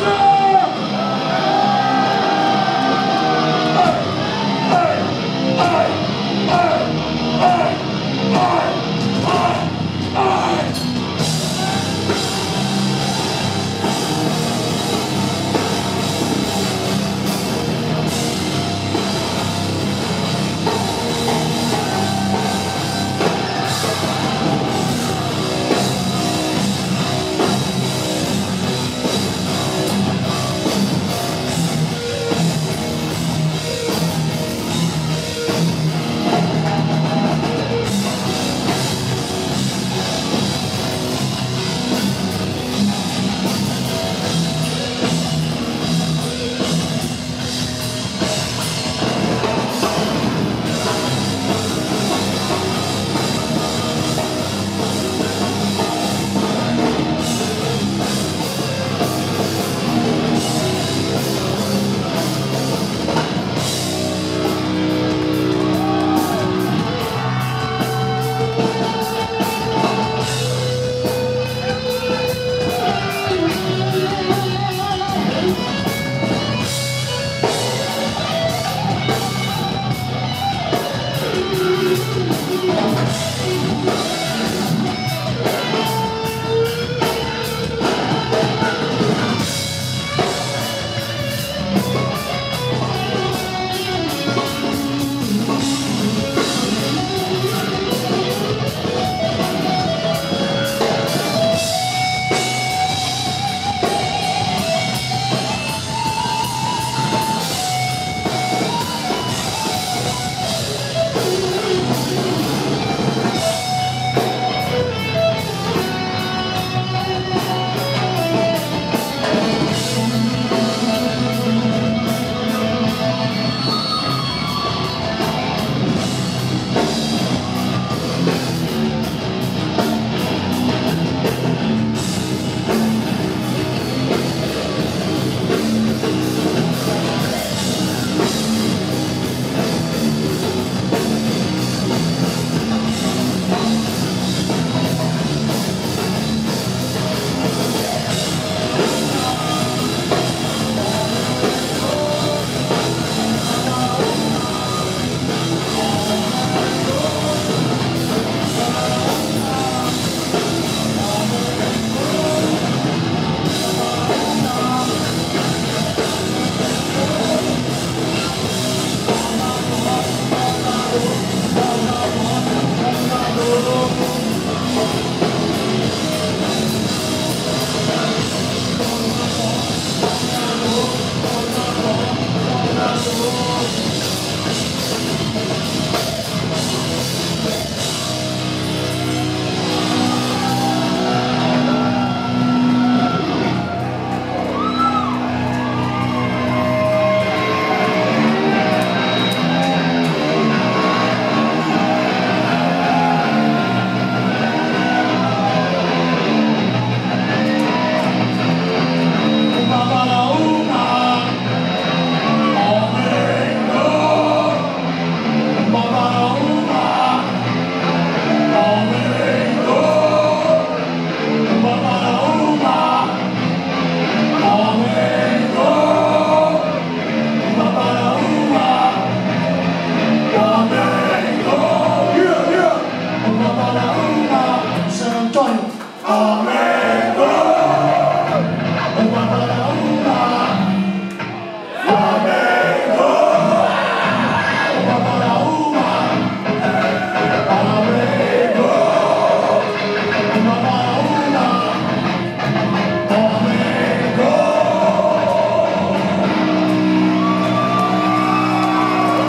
Let's!